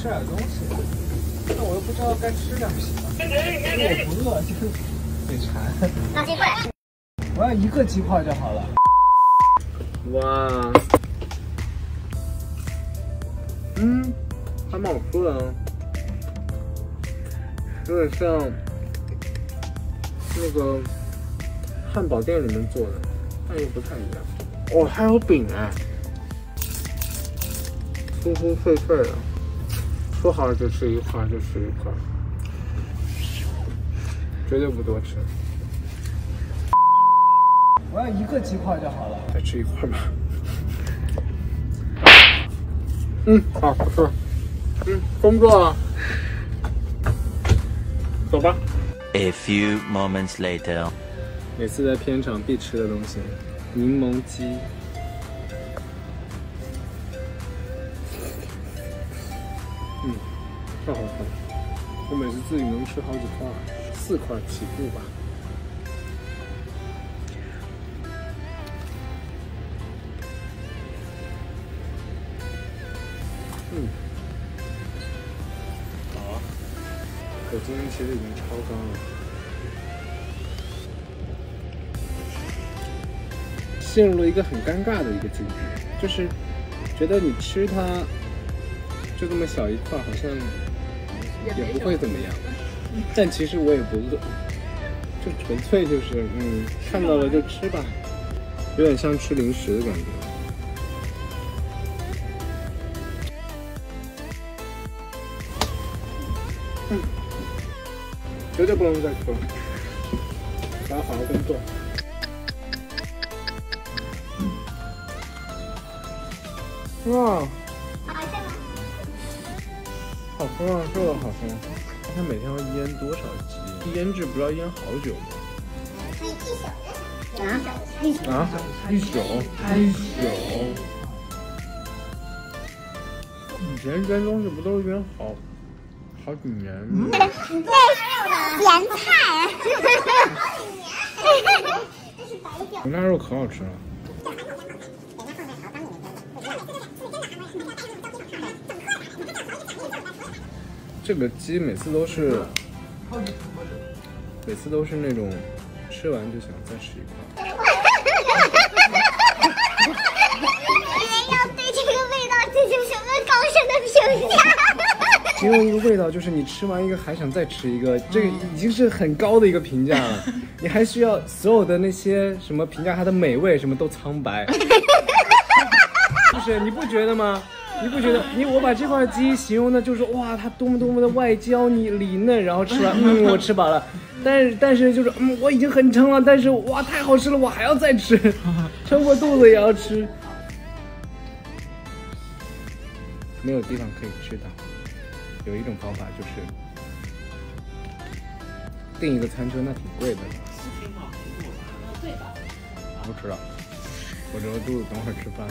吃点东西，但我又不知道该吃点什么。我不饿，就是嘴馋。拿鸡块。我要一个鸡块就好了。哇，嗯，还蛮好吃的，有点像那个汉堡店里面做的，但又不太一样。哦，还有饼哎，酥酥脆脆的，说好了就吃一块就吃一块，绝对不多吃。我要一个鸡块就好了，再吃一块吧。嗯，好，不错。嗯，工作了，走吧。A few moments later，每次在片场必吃的东西，柠檬鸡。太好吃了。我每次自己能吃好几块，四块起步吧。嗯，好啊，我今天其实已经超纲了，陷入了一个很尴尬的一个境地，就是觉得你吃它就这么小一块，好像也不会怎么样，但其实我也不饿，就纯粹就是嗯，看到了就吃吧，有点像吃零食的感觉。嗯，绝对不能再吃了，我要好好工作。哇？好喝啊，这个好喝。他每天要腌多少鸡？腌制不知道腌好久吗？可以一宿的。啊？一宿。啊？一宿？一宿？以前腌东西不都是腌好好几年 吗？那咸菜。红烧肉可好吃了。这个鸡每次都是，每次都是那种吃完就想再吃一块。你们要对这个味道进行什么高深的评价？形容一个味道，就是你吃完一个还想再吃一个，这个已经是很高的一个评价了。你还需要所有的那些什么评价它的美味，什么都苍白，就是你不觉得吗？你不觉得？你我把这块鸡形容的就是哇，它多么多么的外焦里里嫩，然后吃完，嗯，我吃饱了。但是但是就是嗯，我已经很撑了，但是哇，太好吃了，我还要再吃，撑过肚子也要吃。没有地方可以吃的，有一种方法就是订一个餐车，那挺贵的。不吃了，我这个肚子等会儿吃饭。